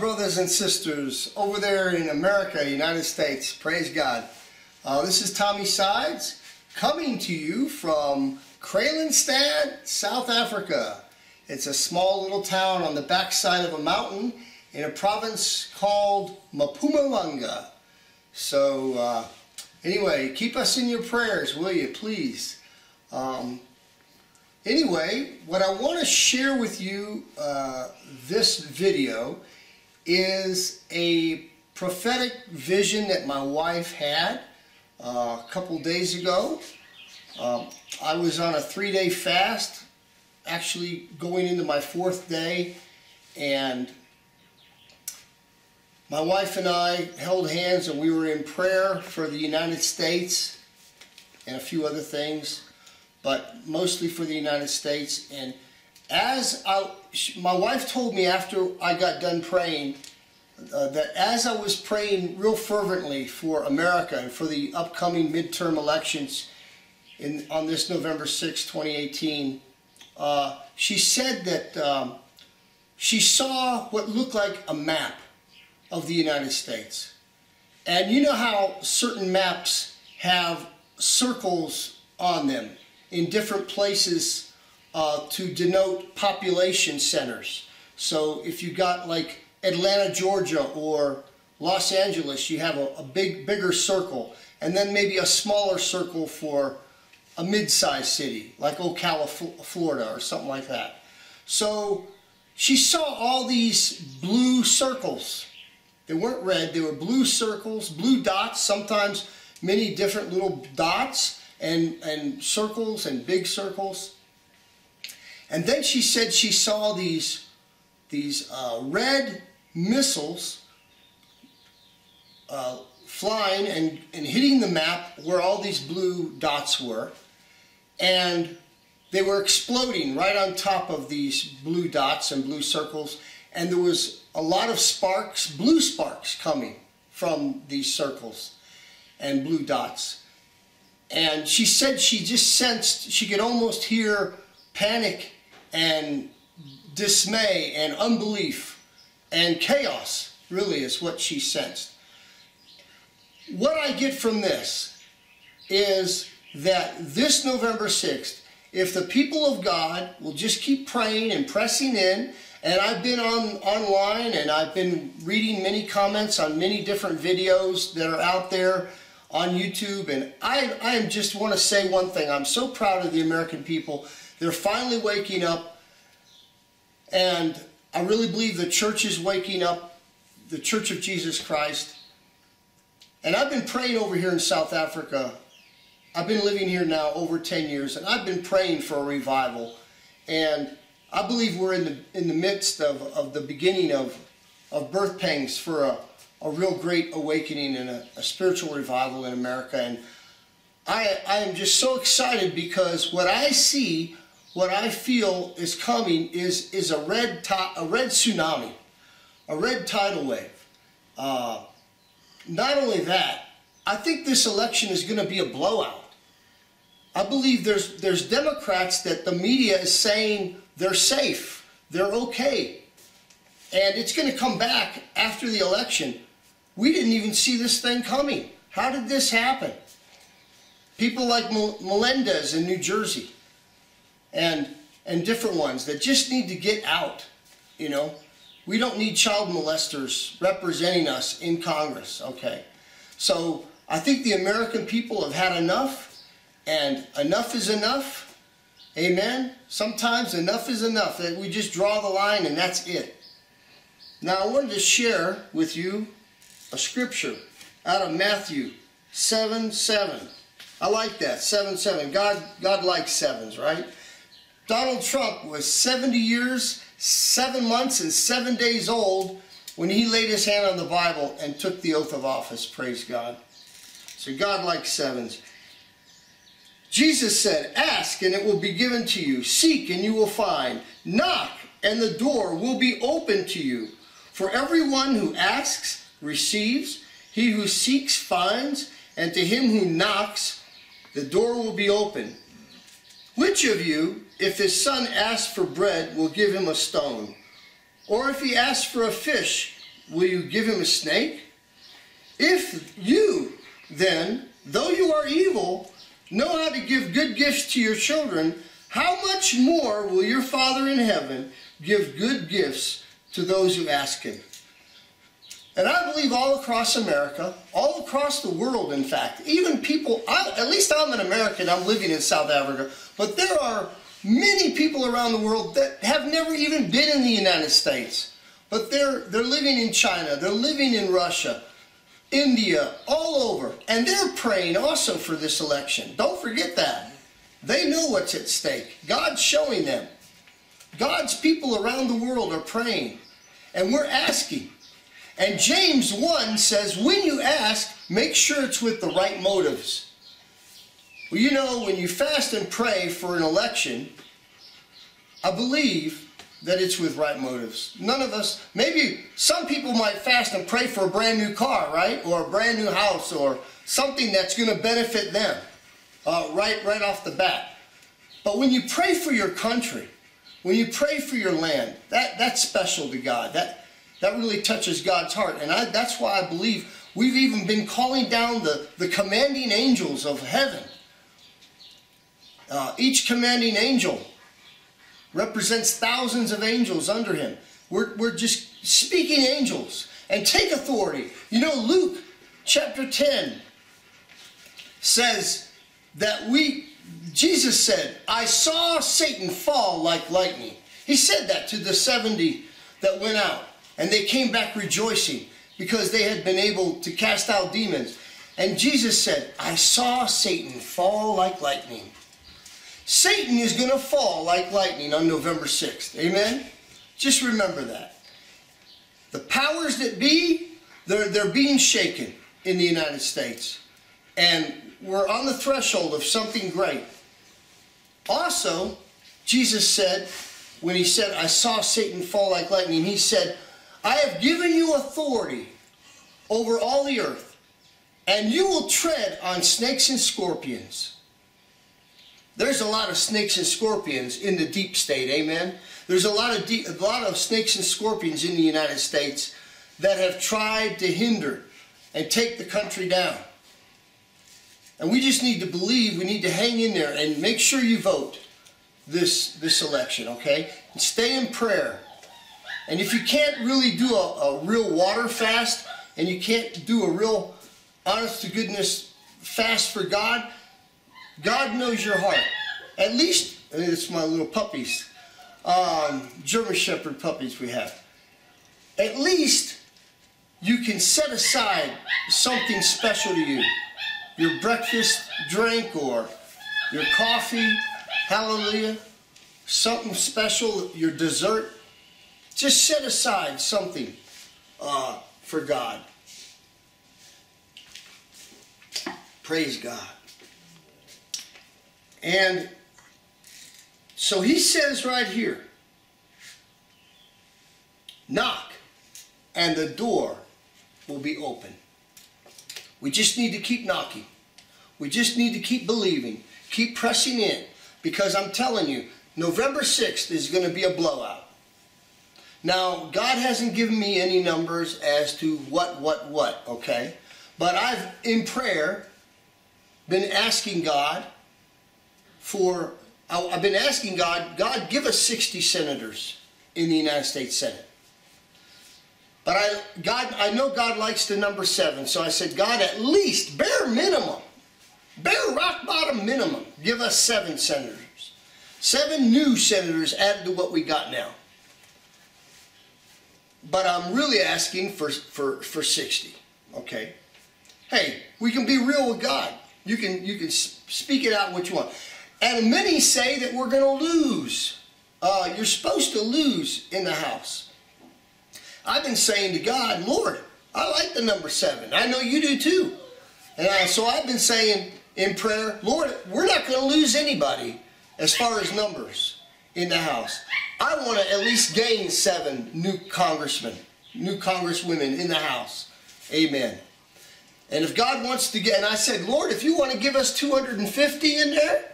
brothers and sisters over there in America, United States. Praise God. Uh, this is Thommy Sides coming to you from Kralenstad, South Africa. It's a small little town on the backside of a mountain in a province called Mpumalanga. So, uh, anyway, keep us in your prayers, will you, please? Um, Anyway, what I want to share with you uh, this video is a prophetic vision that my wife had uh, a couple days ago. Um, I was on a three-day fast, actually going into my fourth day, and my wife and I held hands and we were in prayer for the United States and a few other things but mostly for the United States. And as I, my wife told me after I got done praying, uh, that as I was praying real fervently for America and for the upcoming midterm elections in, on this November 6, 2018, uh, she said that um, she saw what looked like a map of the United States. And you know how certain maps have circles on them in different places uh, to denote population centers. So if you got like Atlanta, Georgia or Los Angeles, you have a, a big, bigger circle and then maybe a smaller circle for a mid-sized city like Ocala, Florida or something like that. So she saw all these blue circles. They weren't red, they were blue circles, blue dots, sometimes many different little dots and, and circles and big circles. And then she said she saw these, these uh, red missiles uh, flying and, and hitting the map where all these blue dots were. And they were exploding right on top of these blue dots and blue circles. And there was a lot of sparks, blue sparks coming from these circles and blue dots. And she said she just sensed, she could almost hear panic and dismay and unbelief and chaos, really, is what she sensed. What I get from this is that this November 6th, if the people of God will just keep praying and pressing in, and I've been on online and I've been reading many comments on many different videos that are out there on YouTube. And I, I just want to say one thing. I'm so proud of the American people. They're finally waking up. And I really believe the church is waking up, the Church of Jesus Christ. And I've been praying over here in South Africa. I've been living here now over 10 years, and I've been praying for a revival. And I believe we're in the, in the midst of, of the beginning of, of birth pangs for a, a real great awakening and a, a spiritual revival in America. And I, I am just so excited because what I see, what I feel is coming is, is a, red a red tsunami, a red tidal wave. Uh, not only that, I think this election is going to be a blowout. I believe there's, there's Democrats that the media is saying they're safe, they're okay. And it's going to come back after the election. We didn't even see this thing coming. How did this happen? People like Menendez in New Jersey and, and different ones that just need to get out, you know. We don't need child molesters representing us in Congress, okay? So I think the American people have had enough, and enough is enough. Amen? Sometimes enough is enough. That we just draw the line and that's it. Now I wanted to share with you a scripture out of Matthew 7 7. I like that, 7 7. God, God likes sevens, right? Donald Trump was 70 years, 7 months, and 7 days old when he laid his hand on the Bible and took the oath of office. Praise God. So God likes sevens. Jesus said, Ask and it will be given to you. Seek and you will find. Knock and the door will be open to you. For everyone who asks receives, he who seeks finds, and to him who knocks, the door will be open. Which of you, if his son asks for bread, will give him a stone? Or if he asks for a fish, will you give him a snake? If you, then, though you are evil, know how to give good gifts to your children, how much more will your Father in heaven give good gifts to those who ask him? And I believe all across America, all across the world, in fact, even people, I, at least I'm an American, I'm living in South Africa, but there are many people around the world that have never even been in the United States. But they're, they're living in China, they're living in Russia, India, all over. And they're praying also for this election. Don't forget that. They know what's at stake. God's showing them. God's people around the world are praying. And we're asking. And James 1 says, when you ask, make sure it's with the right motives. Well, you know, when you fast and pray for an election, I believe that it's with right motives. None of us, maybe some people might fast and pray for a brand new car, right? Or a brand new house or something that's going to benefit them uh, right, right off the bat. But when you pray for your country, when you pray for your land, that, that's special to God. That, that really touches God's heart. And I, that's why I believe we've even been calling down the, the commanding angels of heaven. Uh, each commanding angel represents thousands of angels under him. We're, we're just speaking angels and take authority. You know, Luke chapter 10 says that we, Jesus said, I saw Satan fall like lightning. He said that to the 70 that went out. And they came back rejoicing because they had been able to cast out demons. And Jesus said, I saw Satan fall like lightning. Satan is going to fall like lightning on November 6th. Amen? Just remember that. The powers that be, they're, they're being shaken in the United States. And we're on the threshold of something great. Also, Jesus said, when he said, I saw Satan fall like lightning, he said, I have given you authority over all the earth, and you will tread on snakes and scorpions. There's a lot of snakes and scorpions in the deep state, amen? There's a lot of deep, a lot of snakes and scorpions in the United States that have tried to hinder and take the country down. And we just need to believe, we need to hang in there and make sure you vote this, this election, okay? And stay in prayer. And if you can't really do a, a real water fast and you can't do a real honest to goodness fast for God, God knows your heart. At least, it's my little puppies, um, German Shepherd puppies we have. At least you can set aside something special to you. Your breakfast drink or your coffee, hallelujah, something special, your dessert. Just set aside something uh, for God. Praise God. And so he says right here, knock and the door will be open. We just need to keep knocking. We just need to keep believing, keep pressing in, because I'm telling you, November 6th is going to be a blowout. Now, God hasn't given me any numbers as to what, what, what, okay? But I've, in prayer, been asking God for, I've been asking God, God, give us 60 senators in the United States Senate. But I, God, I know God likes the number seven, so I said, God, at least, bare minimum, bare rock bottom minimum, give us seven senators. Seven new senators added to what we got now. But I'm really asking for, for, for 60, okay? Hey, we can be real with God. You can, you can speak it out what you want. And many say that we're going to lose. Uh, you're supposed to lose in the house. I've been saying to God, Lord, I like the number seven. I know you do too. And I, so I've been saying in prayer, Lord, we're not going to lose anybody as far as numbers in the House. I want to at least gain seven new congressmen, new congresswomen in the House. Amen. And if God wants to get, and I said, Lord, if you want to give us 250 in there,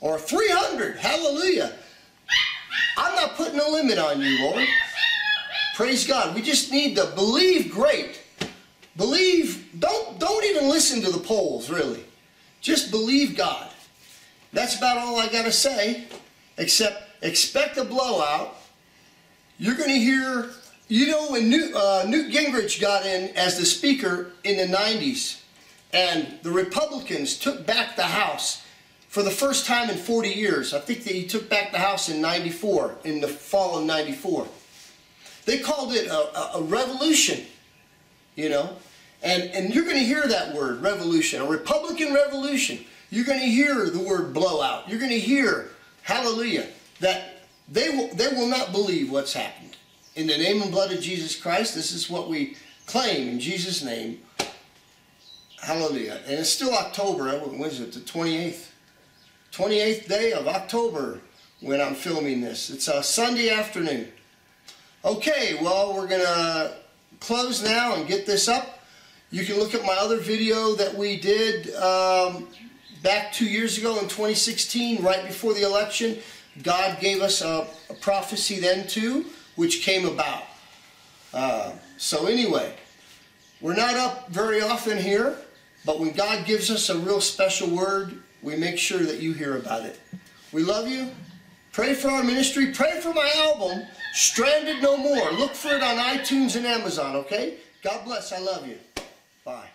or 300, hallelujah. I'm not putting a limit on you, Lord. Praise God. We just need to believe great. Believe, don't, don't even listen to the polls, really. Just believe God. That's about all I got to say, except expect a blowout. You're going to hear, you know, when Newt, uh, Newt Gingrich got in as the speaker in the 90s, and the Republicans took back the House for the first time in 40 years. I think that he took back the House in 94, in the fall of 94. They called it a, a, a revolution, you know. And, and you're going to hear that word, revolution, a Republican revolution. You're going to hear the word blowout. You're going to hear, hallelujah, that they will, they will not believe what's happened. In the name and blood of Jesus Christ, this is what we claim in Jesus' name. Hallelujah. And it's still October. When is it? The 28th. 28th day of October when I'm filming this. It's a Sunday afternoon. Okay, well, we're going to close now and get this up. You can look at my other video that we did um, back two years ago in 2016, right before the election. God gave us a, a prophecy then too, which came about. Uh, so anyway, we're not up very often here, but when God gives us a real special word, we make sure that you hear about it. We love you. Pray for our ministry. Pray for my album, Stranded No More. Look for it on iTunes and Amazon, okay? God bless. I love you. Bye.